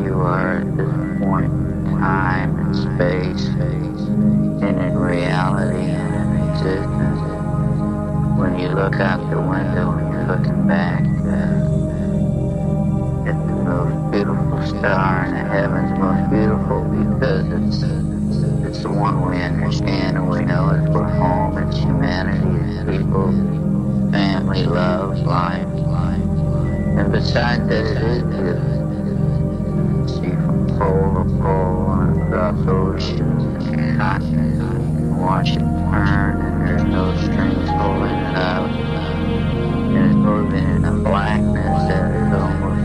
you are at this point in time and space and in reality and in existence. When you look out the window and you're looking back uh, at the most beautiful star in the heavens, most beautiful because it's, it's the one we understand and we know is we're home, it's humanity, it's people, family, love, life, life. And besides that, it is beautiful. Is almost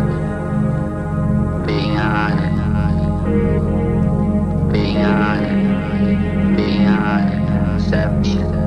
beyond, beyond, beyond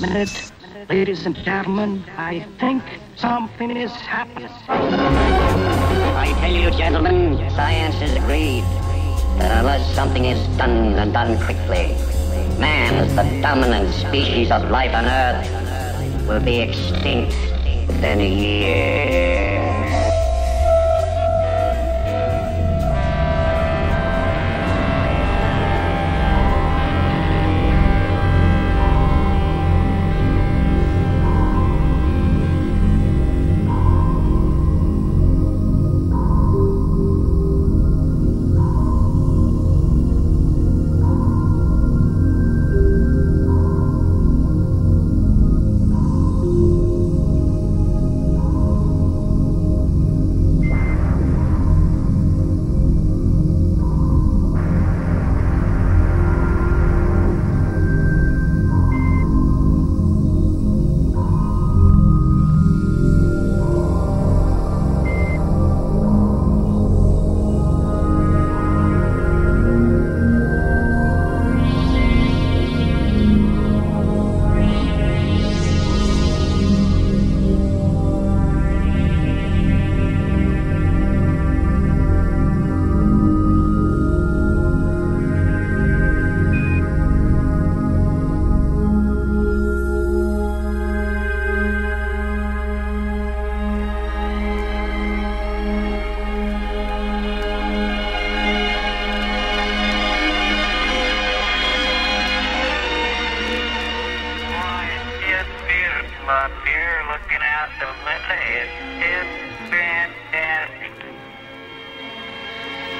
minute. Ladies and gentlemen, I think something is happening. I tell you, gentlemen, science has agreed that unless something is done and done quickly, man, as the dominant species of life on Earth, will be extinct within a year.